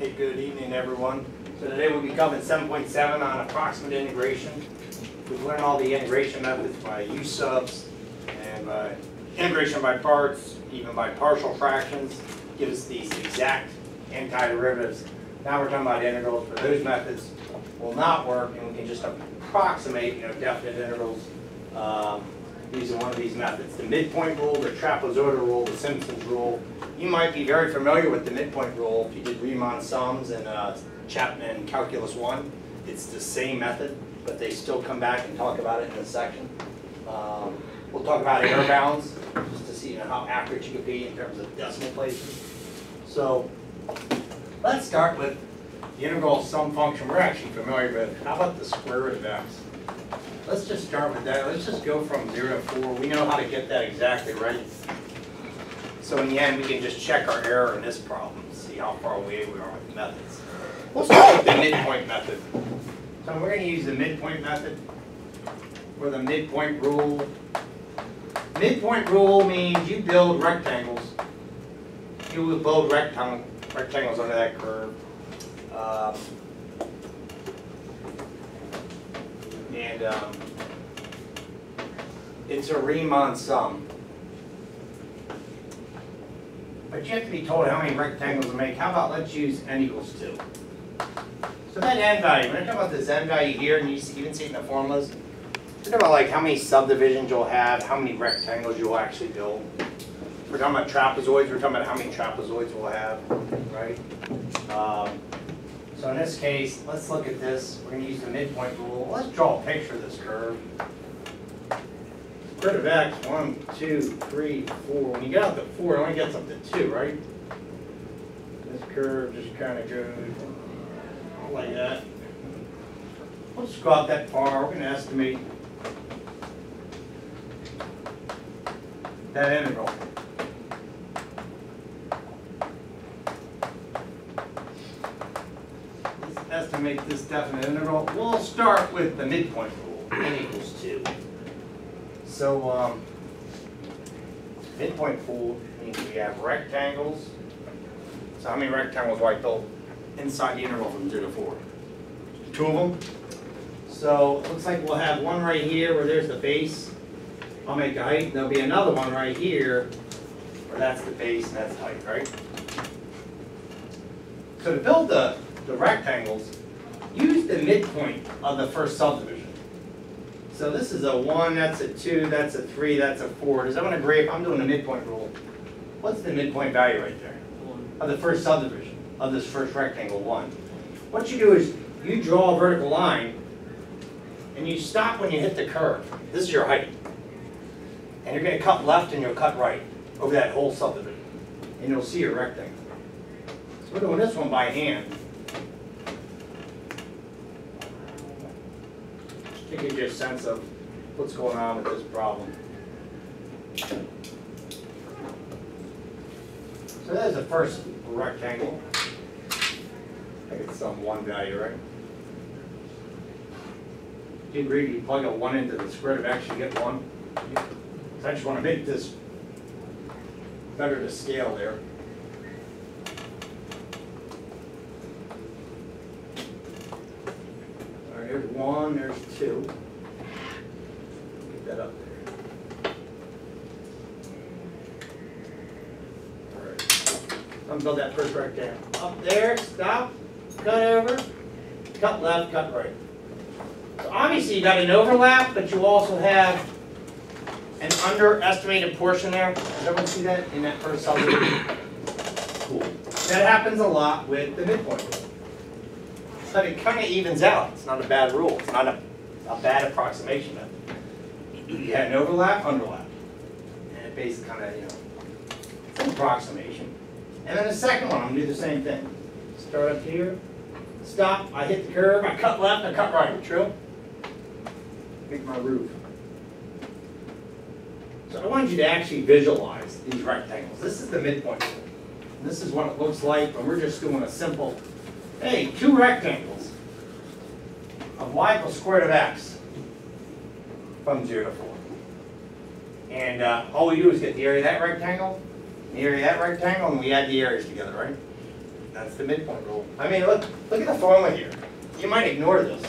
Hey, good evening, everyone. So today we'll be covering seven point seven on approximate integration. We've learned all the integration methods by U subs and by integration by parts, even by partial fractions, gives us these exact antiderivatives. Now we're talking about integrals, but those methods will not work, and we can just approximate, you know, definite integrals um, using one of these methods. The midpoint rule, the trapezoidal rule, the Simpson's rule. You might be very familiar with the midpoint rule if you did Riemann sums and uh, Chapman Calculus 1. It's the same method, but they still come back and talk about it in this section. Um, We'll talk about error bounds, just to see you know, how accurate you could be in terms of decimal places. So let's start with the integral sum function we're actually familiar with. How about the square root of x? Let's just start with that. Let's just go from 0 to 4. We know how to get that exactly right. So in the end, we can just check our error in this problem, see how far away we are with methods. We'll start with the midpoint method. So we're going to use the midpoint method, or the midpoint rule. Midpoint rule means you build rectangles. You will build rectang rectangles under that curve. Um, and um, it's a Riemann sum. But you have to be told how many rectangles to make. How about let's use n equals 2. So that n value, when I talk about this n value here, and you even see it in the formulas, Think about like how many subdivisions you'll have, how many rectangles you'll actually build. We're talking about trapezoids, we're talking about how many trapezoids we'll have, right? Um, so in this case, let's look at this. We're going to use the midpoint rule. Let's draw a picture of this curve. Root of x, one, two, three, four. When you get out to four, it only gets up to two, right? This curve just kind of goes like that. Let's go out that far. We're going to estimate that integral. Let's estimate this definite integral. We'll start with the midpoint rule, n equals 2. So, um, midpoint rule means we have rectangles. So how many rectangles do I build inside the interval from 0 to 4? Two of them? So, it looks like we'll have one right here where there's the base. I'll make the height, there'll be another one right here, where that's the base and that's the height, right? So to build the, the rectangles, use the midpoint of the first subdivision. So this is a one, that's a two, that's a three, that's a four. Does everyone agree if I'm doing the midpoint rule? What's the midpoint value right there? Of the first subdivision, of this first rectangle, one. What you do is, you draw a vertical line, and you stop when you hit the curve. This is your height. And you're gonna cut left and you'll cut right over that whole subdivision. And you'll see your rectangle. So we're doing this one by hand. To give you a sense of what's going on with this problem. So there's the first rectangle. I think it's some one value, right? You agree, you plug a one into the square root of x, you get one? So I just want to make this better to scale there. All right, here's one, there's two. Get that up there. All right. I'm gonna build that first rectangle. Up there, stop, cut over, cut left, cut right. So obviously you got an overlap, but you also have an underestimated portion there. Does everyone see that in that first subdivision? Cool. That happens a lot with the midpoint rule. But it kind of evens out. It's not a bad rule. It's not a, a bad approximation method. You had an overlap, underlap. And it basically kind of, you know, it's an approximation. And then the second one, I'm gonna do the same thing. Start up here, stop, I hit the curve, I cut left, I cut right, true? Make my roof. So I wanted you to actually visualize these rectangles. This is the midpoint. This is what it looks like, and we're just doing a simple, hey, two rectangles of y equals square root of x from 0 to 4. And uh, all we do is get the area of that rectangle, the area of that rectangle, and we add the areas together, right? That's the midpoint rule. I mean, look, look at the formula here. You might ignore this.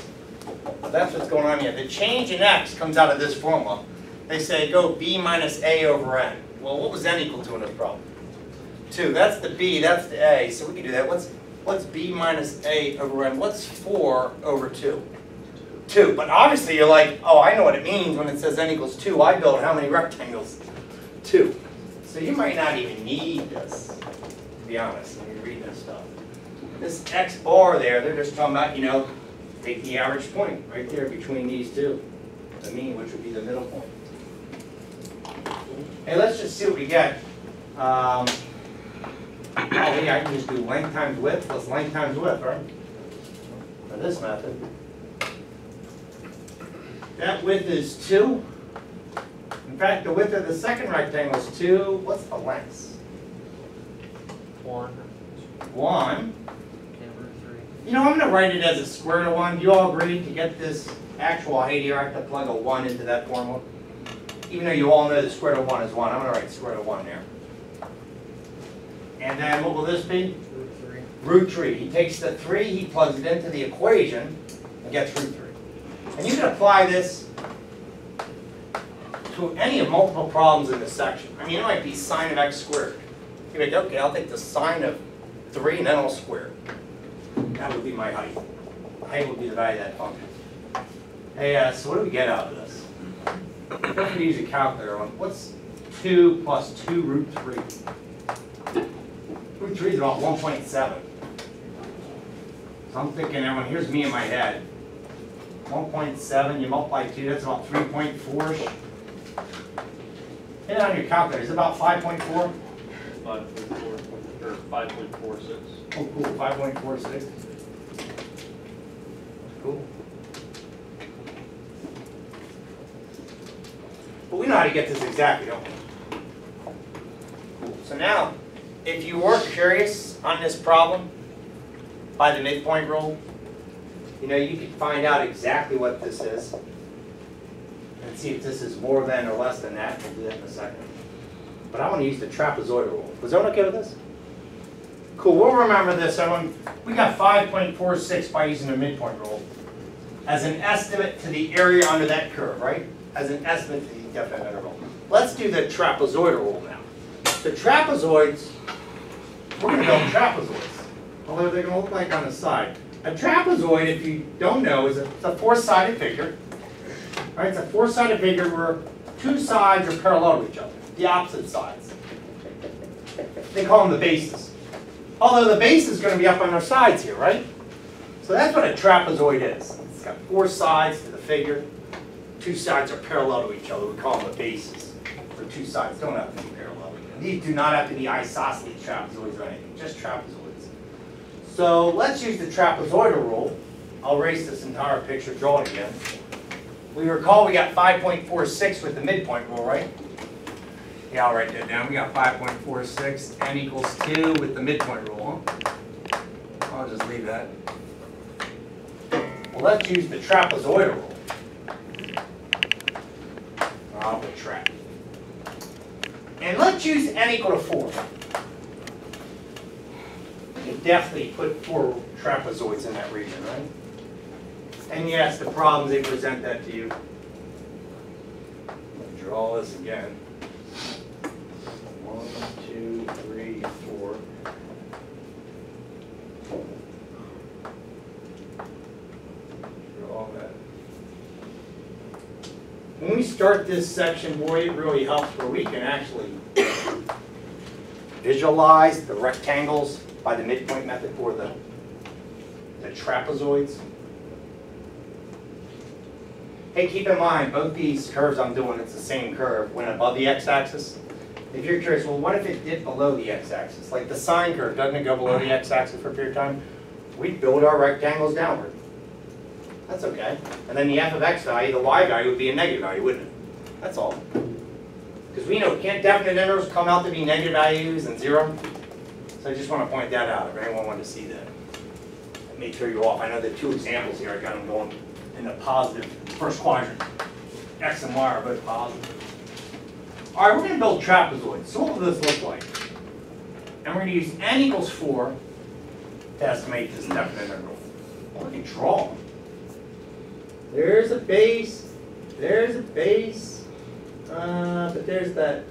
But that's what's going on here. The change in x comes out of this formula. They say go b minus a over n. Well, what was n equal to in this problem? 2. That's the b, that's the a. So we can do that. What's, what's b minus a over n? What's 4 over 2? 2. But obviously you're like, oh, I know what it means when it says n equals 2. I build how many rectangles? 2. So you might not even need this, to be honest, when you read this stuff. This x bar there, they're just talking about, you know, take the average point right there between these two. The mean, which would be the middle point. Hey, let's just see what we get. Um, oh, yeah, I can just do length times width plus length times width, right? For this method. That width is two. In fact, the width of the second rectangle is two. What's the length? One, One. You know, I'm gonna write it as a square root of one. Do you all agree to get this actual height here, I have to plug a one into that formula? Even though you all know the square root of one is one, I'm gonna write square root of one there. And then what will this be? Root 3. Root 3. He takes the 3, he plugs it into the equation, and gets root 3. And you can apply this to any of multiple problems in this section. I mean, it might be sine of x squared. You think, okay, I'll take the sine of 3 and then I'll square. That would be my height. Height would be the value of that function. Hey, uh, so what do we get out of this? If we use a calculator, what's 2 plus 2 root 3? We trees about 1.7. So I'm thinking, everyone, here's me in my head. 1.7, you multiply 2, that's about 3.4-ish. Hit on your calculator, Is it about 5.4? 5.4, or 5.46. Oh, cool, 5.46. Cool. But we know how to get this exactly, don't we? Cool. So now, if you were curious on this problem by the midpoint rule, you know, you could find out exactly what this is and see if this is more than or less than that. We'll do that in a second. But I want to use the trapezoidal rule. Was everyone okay with this? Cool, we'll remember this, everyone. We got five point four six by using the midpoint rule as an estimate to the area under that curve, right? As an estimate to the definite integral. Let's do the trapezoidal rule now. The trapezoids, we're gonna build trapezoids. Although they're gonna look like on the side. A trapezoid, if you don't know, is a, a four-sided figure. Right, it's a four-sided figure where two sides are parallel to each other, the opposite sides. They call them the bases. Although the base is going to be up on our sides here, right? So that's what a trapezoid is. It's got four sides to the figure. Two sides are parallel to each other. We call them the bases. For two sides don't have to be parallel. These do not have to be isosceles trapezoids or anything, just trapezoids. So let's use the trapezoidal rule. I'll erase this entire picture, draw it again. We recall we got 5.46 with the midpoint rule, right? Yeah, I'll write that down. We got 5.46, n equals 2 with the midpoint rule. I'll just leave that. Well, let's use the trapezoidal rule. I'll put trap. And let's use n equal to 4. We can definitely put four trapezoids in that region, right? And yes, the problems, they present that to you. Draw this again. One, two, three, four. Draw that. When we start this section, boy, it really helps where we can actually visualize the rectangles by the midpoint method or the, the trapezoids. Hey, keep in mind, both these curves I'm doing, it's the same curve, went above the x-axis. If you're curious, well, what if it dipped below the x-axis? Like the sine curve, doesn't it go below the x-axis for a period of time? We'd build our rectangles downward. That's okay. And then the f of x value, the y value would be a negative value, wouldn't it? That's all. Because we know, can't definite integrals come out to be negative values and zero? So I just want to point that out, if anyone wanted to see that. That may throw you off. I know the two examples here, I got them going in the positive first quadrant. X and Y are both positive. All right, we're going to build trapezoids. So what will this look like? And we're going to use n equals 4 to estimate this definite integral. Well, we can draw. There's a base, there's a base, uh, but there's that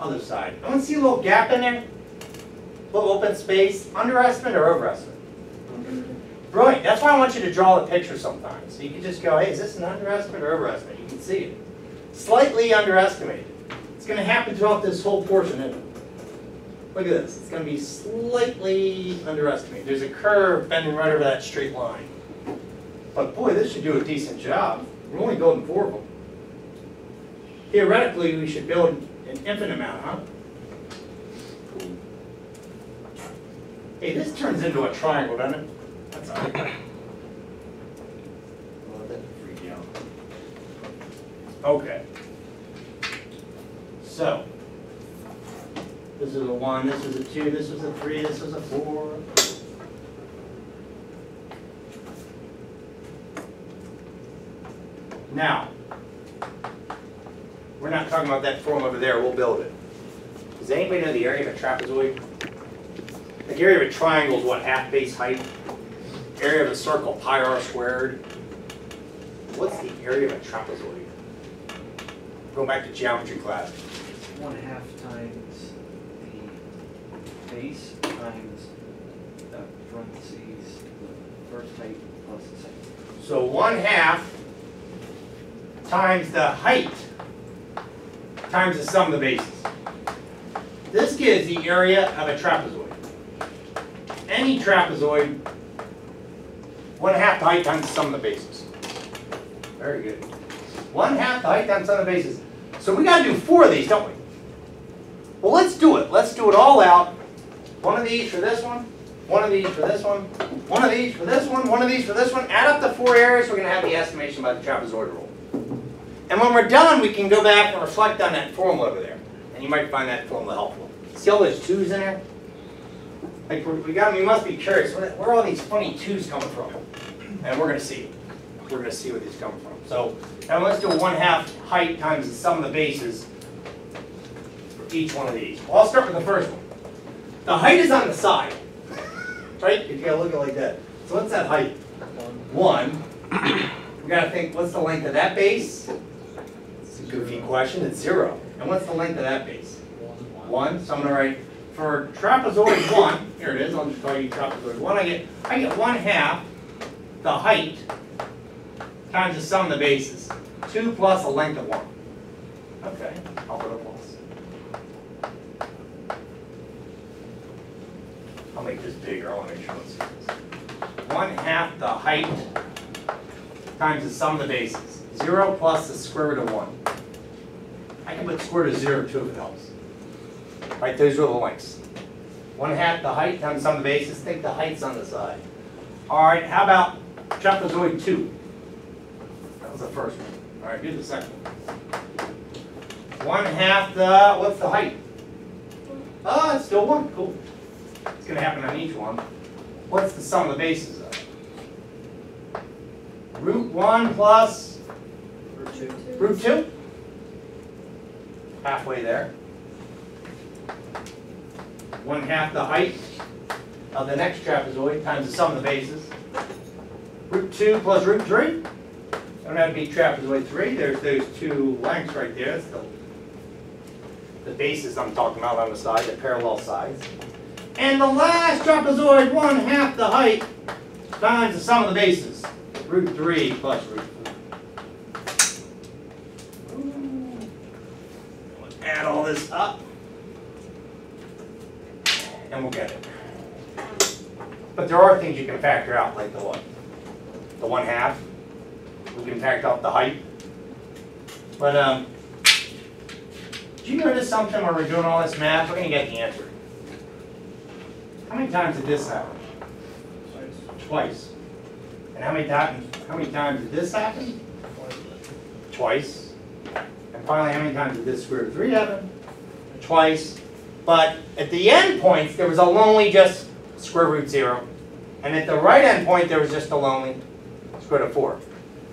other side. I want to see a little gap in there, A little open space, underestimate or overestimate? Brilliant, that's why I want you to draw the picture sometimes. So you can just go, hey, is this an underestimate or overestimate? You can see it. Slightly underestimated. It's gonna happen throughout this whole portion? Look at this, it's gonna be slightly underestimated. There's a curve bending right over that straight line. But boy, this should do a decent job. We're only building four of them. Theoretically, we should build an infinite amount, huh? Hey, this turns into a triangle, doesn't it? That's all right. Well, that freaked out. Okay. So. This is a one, this is a two, this is a three, this is a four. Now, we're not talking about that form over there, we'll build it. Does anybody know the area of a trapezoid? The area of a triangle is what, half base height? Area of a circle, pi r squared. What's the area of a trapezoid? Go back to geometry class. One half times the base times the parentheses, the first height plus the second. So one half times the height times the sum of the bases. This gives the area of a trapezoid. Any trapezoid, one half the height times the sum of the bases. Very good. One half the height times the sum of the bases. So we gotta do four of these, don't we? Well, let's do it. Let's do it all out. One of these for this one, one of these for this one, one of these for this one, one of these for this one. Add up the four areas, we're gonna have the estimation by the trapezoid rule. And when we're done, we can go back and reflect on that formula over there. And you might find that formula helpful. See all those twos in there? Like, we got, we must be curious, where, where are all these funny twos coming from? And we're gonna see. We're gonna see where these come from. So, now let's do one half height times the sum of the bases for each one of these. Well, I'll start with the first one. The height is on the side, right? If you gotta look at it like that. So what's that height? One. We gotta think, what's the length of that base? Goofy question, it's zero. And what's the length of that base? One, so I'm gonna write, for trapezoid one, here it is, I'll just call you trapezoid one, I get, I get one half the height times the sum of the bases. Two plus the length of one. Okay, I'll put a plus. I'll make this bigger, I wanna make sure it's One half the height times the sum of the bases. Zero plus the square root of one. I can put square root of zero too if it helps. Right, those are the lengths. One half the height times sum of the bases, think the height's on the side. All right, how about trapezoid two? That was the first one. All right, do the second one. One half the, what's the height? Oh, it's still one, cool. It's gonna happen on each one. What's the sum of the bases of? Root one plus Root two. root two? Halfway there. One half the height of the next trapezoid times the sum of the bases. Root two plus root three. Don't have to be trapezoid three, there's those two lengths right there, that's the, the bases I'm talking about on the side, the parallel sides. And the last trapezoid, one half the height times the sum of the bases. Root three plus root four. Add all this up. And we'll get it. But there are things you can factor out, like the what? The one half. We can factor out the height. But, um, do you notice something when we're doing all this math? We're gonna get the answer. How many times did this happen? Twice. And how many times, how many times did this happen? Twice. And finally, how many times did this square root of three happen? Twice. But at the end points, there was a lonely just square root zero. And at the right end point, there was just a lonely square root of four.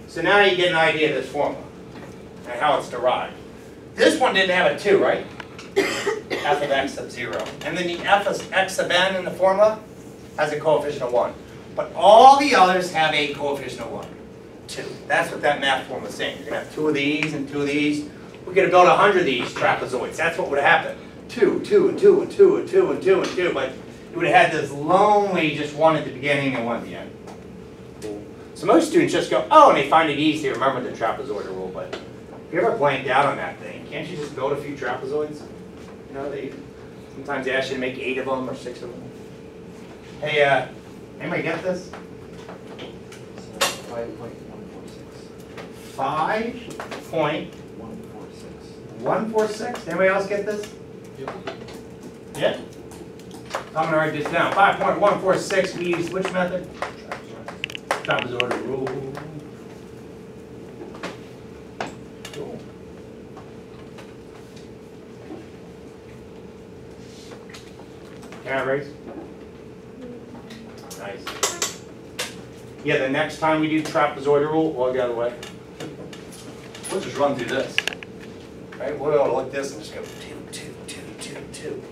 So now you get an idea of this formula and how it's derived. This one didn't have a two, right? f of x sub zero. And then the f of x sub n in the formula, has a coefficient of one. But all the others have a coefficient of one, two. That's what that math form was saying. You're gonna have two of these and two of these we could have built 100 of these trapezoids. That's what would have happened. Two, two, and two, and two, and two, and two, and two. But you would have had this lonely, just one at the beginning and one at the end. So most students just go, oh, and they find it easy to remember the trapezoidal rule. But if you ever blanked out on that thing, can't you just build a few trapezoids? You know, they sometimes they ask you to make eight of them or six of them. Hey, uh, anybody get this? 5.146. 5 one four six, anybody else get this? Yep. Yeah? I'm gonna write this down, five point one four six, we use which method? Trapezoidal rule. Cool. Can I raise? Nice. Yeah, the next time we do trapezoidal rule, well, the other way. We'll just run through this. Right, be able to look this and just go two, two, two, two, two.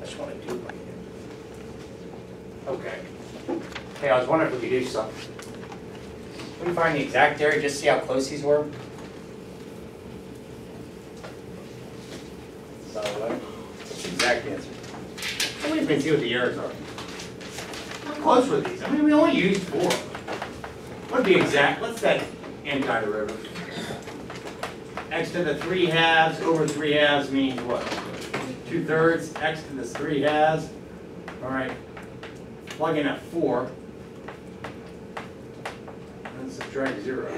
I just wanna do it right here. Okay. Hey, I was wondering if we could do something. Can we find the exact area, just see how close these were? Uh, the exact answer? Me even see what the errors are. How close were these? I mean, we only used four. What'd be exact, what's that antiderivative? X to the three halves over three halves means what? Two thirds, x to the three halves. All right, plug in at four. And subtract zero.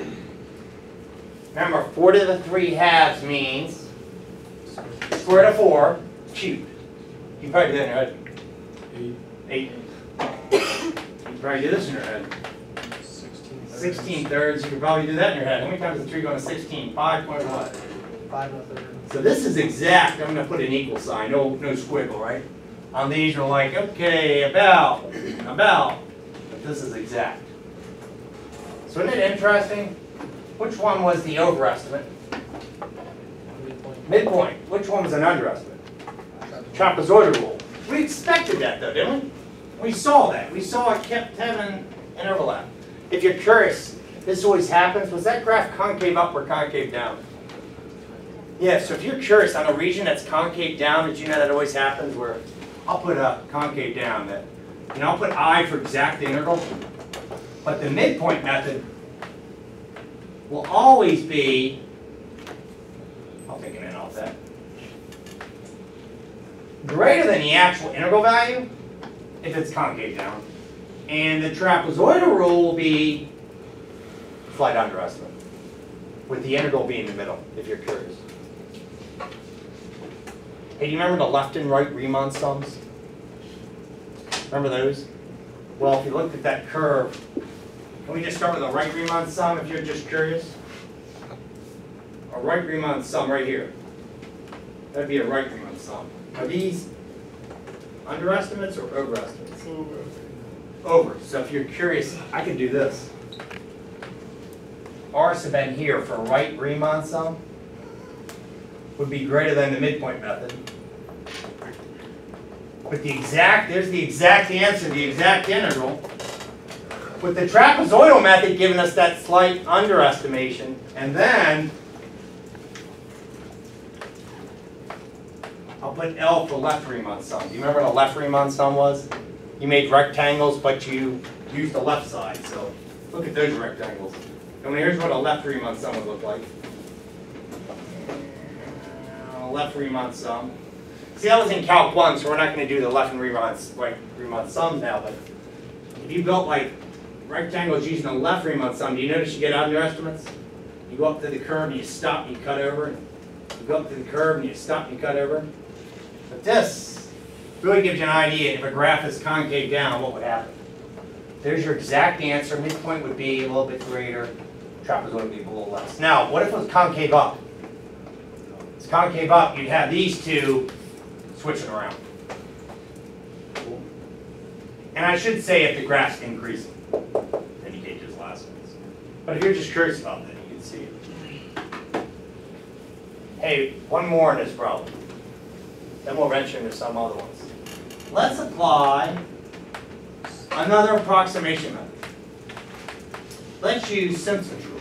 Remember, four to the three halves means square root of four, cubed. You probably did that in your head. Eight. You probably do this in your head. Sixteen thirds, you could probably do that in your head. How many times is does three go to sixteen? Five point what? Five and a third. So this is exact, I'm gonna put an equal sign, no, no squiggle, right? On these, you're like, okay, about, about, but this is exact. So isn't it interesting? Which one was the overestimate? Midpoint, which one was an underestimate? Trapezoidal rule. We expected that though, didn't we? We saw that, we saw it kept having an overlap. If you're curious, this always happens, was that graph concave up or concave down? Yeah, so if you're curious on a region that's concave down, did you know that always happens where, I'll put a concave down that, know, I'll put I for exact integral, but the midpoint method will always be, I'll take an N off that, greater than the actual integral value if it's concave down. And the trapezoidal rule will be slight underestimate, with the integral being in the middle, if you're curious. Hey, do you remember the left and right Riemann sums? Remember those? Well, if you looked at that curve, can we just start with a right Riemann sum if you're just curious? A right Riemann sum right here. That'd be a right Riemann sum. Are these underestimates or overestimates? Over. So if you're curious, I can do this. R sub n here for right Riemann sum would be greater than the midpoint method. But the exact, there's the exact answer, the exact integral. With the trapezoidal method giving us that slight underestimation, and then I'll put L for left Riemann sum. Do you remember what a left Riemann sum was? You made rectangles, but you used the left side, so look at those rectangles. And here's what a left Riemann sum would look like. Uh, Left Riemann sum. See, that was in Calc 1, so we're not going to do the left and Riemann, right, Riemann sums now, but if you built like rectangles using the left Riemann sum, do you notice you get underestimates? You go up to the curve and you stop and you cut over. You go up to the curve and you stop and you cut over. But this really gives you an idea, if a graph is concave down, what would happen? There's your exact answer, midpoint would be a little bit greater, trapezoid would be a little less. Now, what if it was concave up? It's concave up, you'd have these two switching around. And I should say if the graph's increasing, then you take those last ones. But if you're just curious about that, you can see it. Hey, one more in this problem. Then we'll venture into some other ones. Let's apply Another approximation method. Let's use Simpson's rule.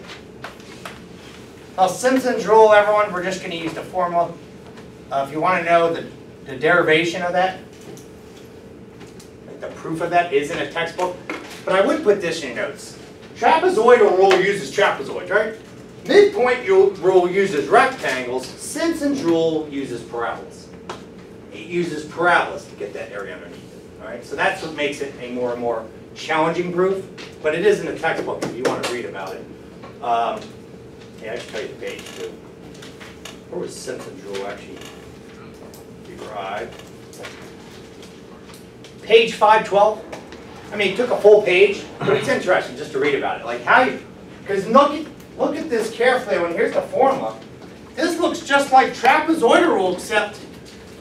Now Simpson's rule, everyone, we're just gonna use the formula. Uh, if you wanna know the, the derivation of that, like the proof of that is in a textbook, but I would put this in your notes. Trapezoidal rule uses trapezoids, right? Midpoint rule uses rectangles, Simpson's rule uses parabolas. Uses parabolas to get that area underneath it, all right? So that's what makes it a more and more challenging proof, but it is in the textbook if you want to read about it. Um, Yeah, I should tell you the page too. Where was Simpson's rule actually derived? Page five twelve. I mean, it took a full page, but it's interesting just to read about it, like how you, because look at, look at this carefully, when here's the formula. This looks just like trapezoidal rule, except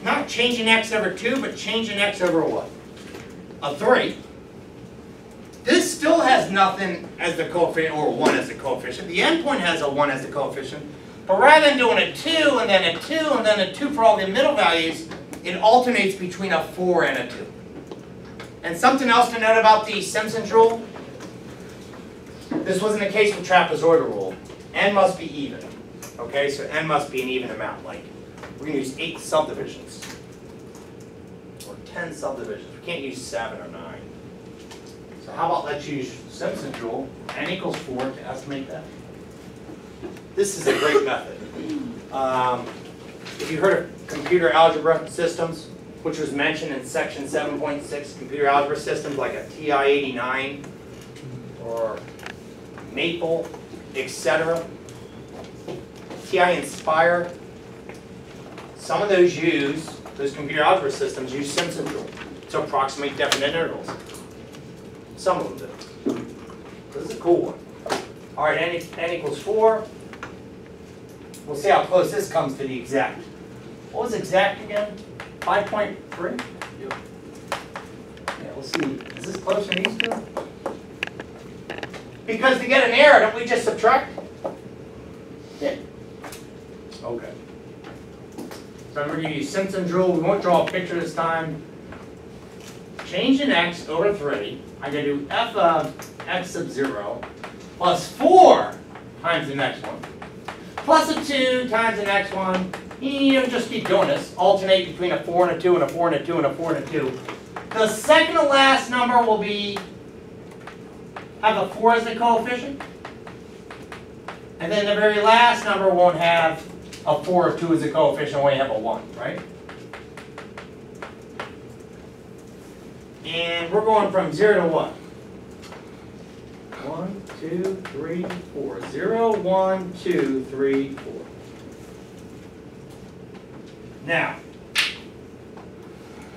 not changing x over two, but changing x over what? A three. This still has nothing as the coefficient, or one as the coefficient. The endpoint has a one as the coefficient. But rather than doing a two, and then a two, and then a two for all the middle values, it alternates between a four and a two. And something else to note about the Simpson's rule. This wasn't the case with trapezoidal rule. n must be even. Okay, so n must be an even amount, like, we're gonna use eight subdivisions. Or ten subdivisions, we can't use seven or nine. So how about let's use Simpson's rule, n equals four to estimate that? This is a great method. Um, If you heard of computer algebra systems, which was mentioned in section seven point six, computer algebra systems like a TI eighty-nine or Maple, etc. TI-Nspire, some of those use, those computer algebra systems use Simpson's rule to approximate definite integrals. Some of them do. This is a cool one. All right, n equals four. We'll see how close this comes to the exact. What was exact again? Five point three? Yep. Yeah, we'll see. Is this closer than these two? Because to get an error, don't we just subtract? Yeah. Okay. So we're gonna use Simpson's rule. We won't draw a picture this time. Change in x over three. I'm gonna do f of x sub zero plus four times the next one. Plus a two times the next one. You just keep doing this. Alternate between a four and a two and a four and a two and a four and a two. The second to last number will be, have a four as the coefficient. And then the very last number won't have a four or two is a coefficient, only have a one, right? And we're going from zero to what? One, two, three, four. Zero, one, two, three, four. Now,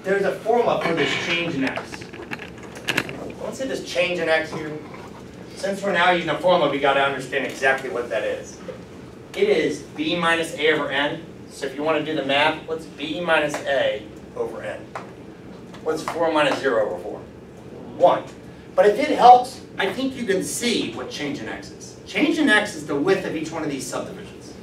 there's a formula for this change in x. Let's say this change in x here. Since we're now using a formula, we gotta understand exactly what that is. It is b minus a over n. So if you wanna do the math, what's b minus a over n? What's four minus zero over four? One. But if it helps, I think you can see what change in x is. Change in x is the width of each one of these subdivisions.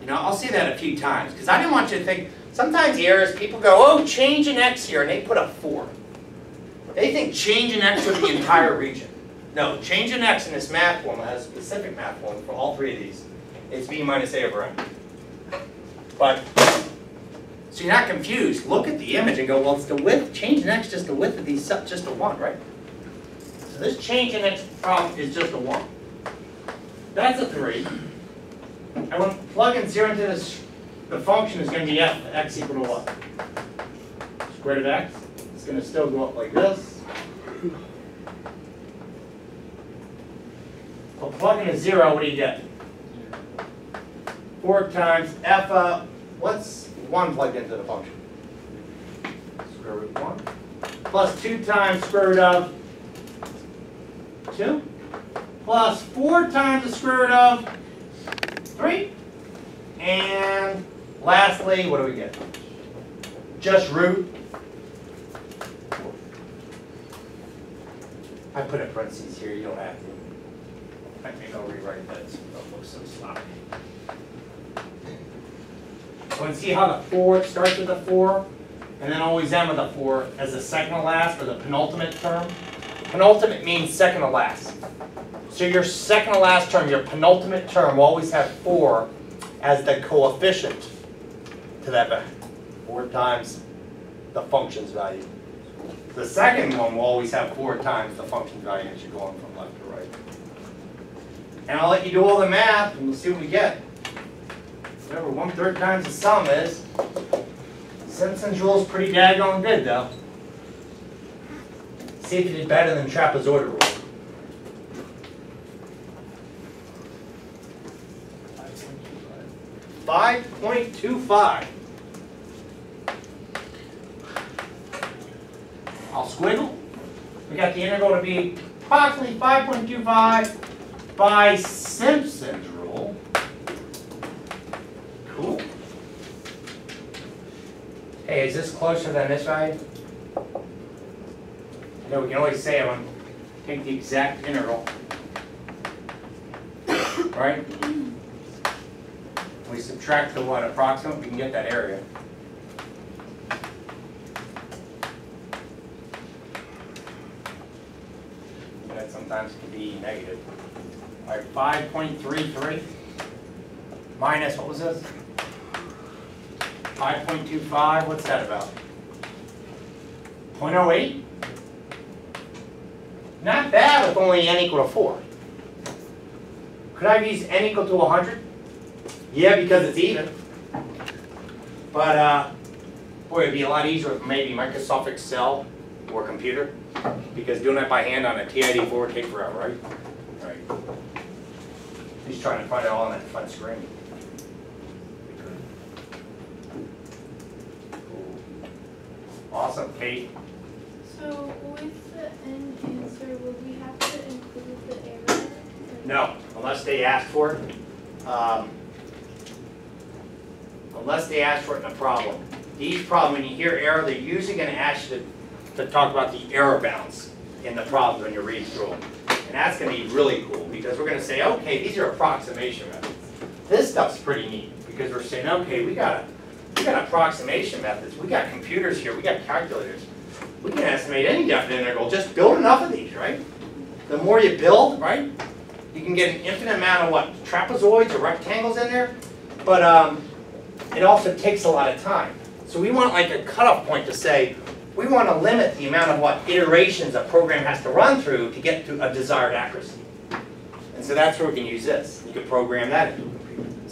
You know, I'll say that a few times, because I didn't want you to think, sometimes errors, people go, oh, change in x here, and they put a four. They think change in x with the entire region. No, change in x in this math formula has a specific math formula for all three of these. It's b minus a over n. But, so you're not confused, look at the image and go, well, it's the width, change in x just the width of these, just a one, right? So this change in x problem is just a one. That's a three. And when plugging zero into this, the function is gonna be f, x equal to what? Square root of x, it's gonna still go up like this. Well, plug in a zero, what do you get? Four times f of, what's one plugged into the function? Square root of one. Plus two times square root of two. Plus four times the square root of three. And lastly, what do we get? Just root. I put in parentheses here, you don't have to. I think I'll rewrite that so it don't so sloppy. So and see how the four, starts with a four, and then always end with a four as the second to last or the penultimate term. Penultimate means second to last. So your second to last term, your penultimate term will always have four as the coefficient to that. Four times the function's value. The second one will always have four times the function value as you're going from left to right. And I'll let you do all the math and we'll see what we get. Whatever one third times the sum is. Simpson's rule is pretty daggone good though. See if you did better than trapezoidal rule. Five point two five. I'll squiggle. We got the integral to be approximately five point two five by Simpson's rule. Cool. Hey, is this closer than this value? No, we can always say I'm take the exact integral. Right? We subtract the what, approximate, we can get that area. That sometimes can be negative. All right, five point three three minus, what was this? Five point two five, what's that about? Point oh eight? Not bad with only n equal to four. Could I used n equal to hundred? Yeah, because it's even. But, uh, boy, it'd be a lot easier with maybe Microsoft Excel or computer, because doing that by hand on a TI eighty-four would take forever, right? Right. He's trying to find it all on that front screen. Awesome, Kate. So with the end answer, will we have to include the error? No, unless they ask for it. Um, Unless they ask for it in a problem. These problems, when you hear error, they're usually gonna ask you to, to talk about the error bounds in the problems when you read through them. And that's gonna be really cool, because we're gonna say, okay, these are approximation methods. This stuff's pretty neat, because we're saying, okay, we got, we got approximation methods, we got computers here, we got calculators. We can estimate any definite integral, just build enough of these, right? The more you build, right, you can get an infinite amount of what, trapezoids or rectangles in there, but um, it also takes a lot of time. So we want like a cutoff point to say, we want to limit the amount of what iterations a program has to run through to get to a desired accuracy. And so that's where we can use this. You can program that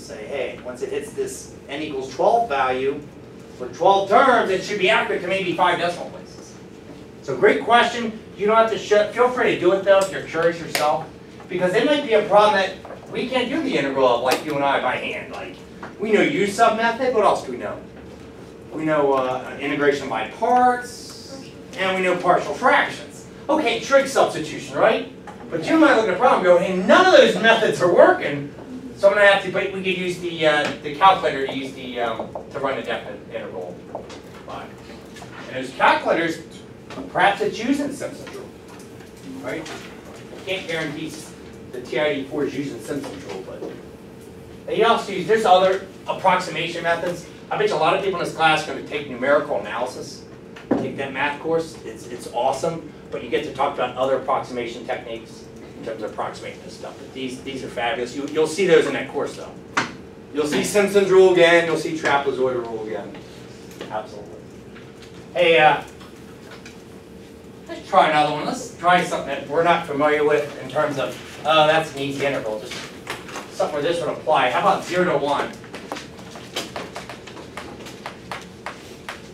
say, hey, once it hits this n equals 12 value, for 12 terms, it should be accurate to maybe five decimal places. So great question. You don't have to, sh- feel free to do it though if you're curious yourself. Because it might be a problem that we can't do the integral of like you and I by hand. Like, we know U sub method, what else do we know? We know uh, integration by parts, and we know partial fractions. Okay, trig substitution, right? But you might look at a problem and go, hey, none of those methods are working. So I'm gonna have to, but we could use the, uh, the calculator to use the, um, to run a definite integral by. And those calculators, perhaps it's using Simpson's rule, right? I can't guarantee the TI-84 is using Simpson's rule, but they also use, there's other approximation methods. I bet you a lot of people in this class are gonna take numerical analysis, take that math course, it's, it's awesome, but you get to talk about other approximation techniques in terms of approximating this stuff. But these, these are fabulous, you, you'll see those in that course though. You'll see Simpson's rule again, you'll see trapezoidal rule again, absolutely. Hey, uh, let's try another one, let's try something that we're not familiar with in terms of, oh, that's an easy interval, just something where this would apply. How about zero to one?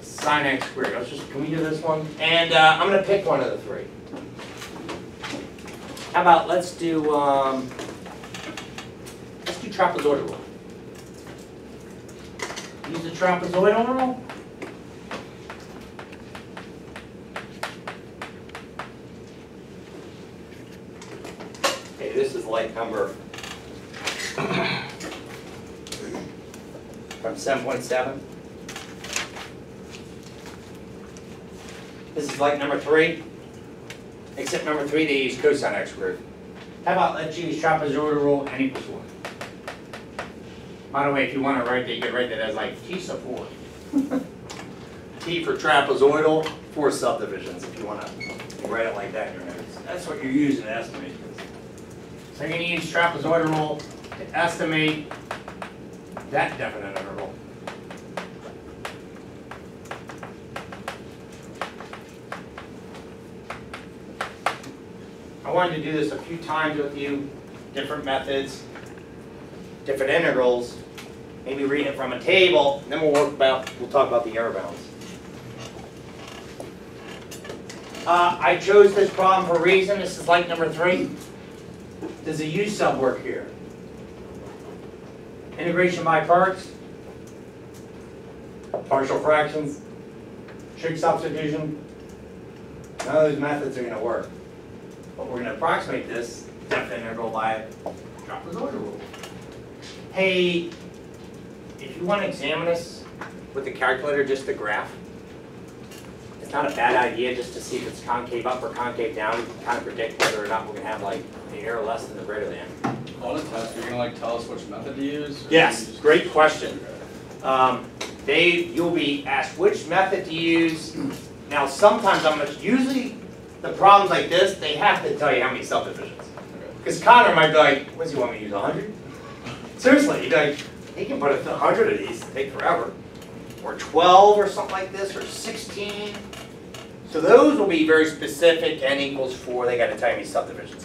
Sine x squared. Let's just, can we do this one? And uh, I'm gonna pick one of the three. How about, let's do, um, let's do trapezoidal rule. Use the trapezoidal rule? Okay, this is like number from seven point seven. This is like number three, except number three, they use cosine x squared. How about let's use trapezoidal rule n equals one. By the way, if you wanna write that, you could write that as like t sub four. T for trapezoidal, four subdivisions, if you wanna write it like that in your notes. That's what you're using to estimate this. So you're gonna use trapezoidal rule to estimate that definite integral. I wanted to do this a few times with you, different methods, different integrals, maybe read it from a table, and then we'll work about, we'll talk about the error bounds. Uh, I chose this problem for a reason, this is like number three. Does a U sub work here? Integration by parts, partial fractions, trig substitution. None of those methods are gonna work. But we're gonna approximate this definite integral by trapezoidal rule. Hey, if you wanna examine this with the calculator, just the graph, it's not a bad idea just to see if it's concave up or concave down, we can kind of predict whether or not we're gonna have like the error less than or greater than. On a test, you're gonna like tell us which method to use? Yes, great question. Um, Dave, you'll be asked which method to use. Now, sometimes I'm, gonna- usually the problems like this, they have to tell you how many subdivisions. Okay. Because Connor might be like, what does he want me to use, a hundred? Seriously, he'd be like, he can put a hundred of these, take forever. Or twelve or something like this, or sixteen. So those will be very specific, n equals four, they gotta tell you subdivisions.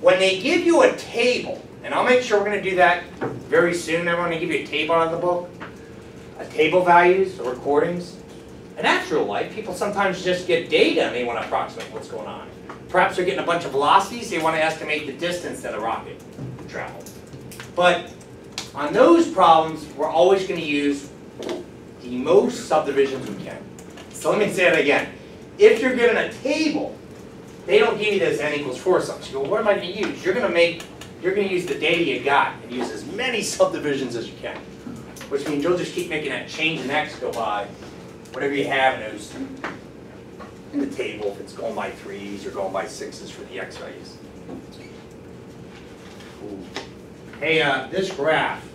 When they give you a table, and I'll make sure we're gonna do that very soon, everyone, they give you a table out of the book. A table values, or recordings. In actual life, people sometimes just get data and they wanna approximate what's going on. Perhaps they're getting a bunch of velocities, they wanna estimate the distance that a rocket traveled. But on those problems, we're always gonna use the most subdivisions we can. So let me say it again. If you're given a table, they don't give you this n equals four sums. You go, what am I gonna use? You're gonna make, you're gonna use the data you got and use as many subdivisions as you can. Which means you'll just keep making that change in x go by, whatever you have in those, in the table, if it's going by threes or going by sixes for the x values. Hey, uh, this graph,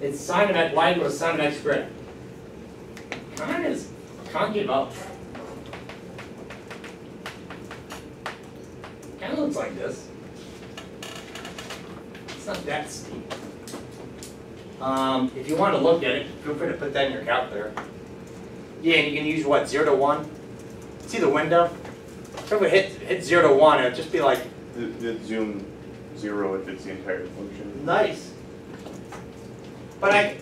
it's sine of x, y equals sine of x squared. Kind of is concave up. Kind of looks like this. It's not that steep. Um, if you want to look at it, feel free to put that in your calculator. Yeah, and you can use what, zero to one? See the window? So if we hit, hit zero to one, it'd just be like, It, it zoom zero if it's the entire function. nice. But I,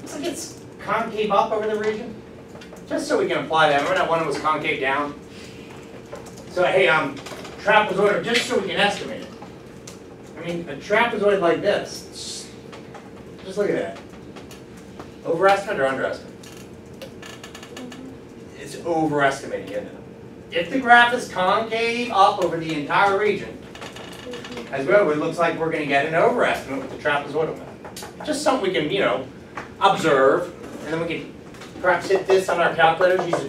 looks like it's concave up over the region. Just so we can apply that, remember that one that was concave down? So hey, um, trapezoid, just so we can estimate it. I mean, a trapezoid like this, just look at that. Overestimate or underestimate? Overestimating, it? If the graph is concave up over the entire region, as well, it looks like we're gonna get an overestimate with the trapezoidal method. Just something we can, you know, observe, and then we can perhaps hit this on our calculators, use the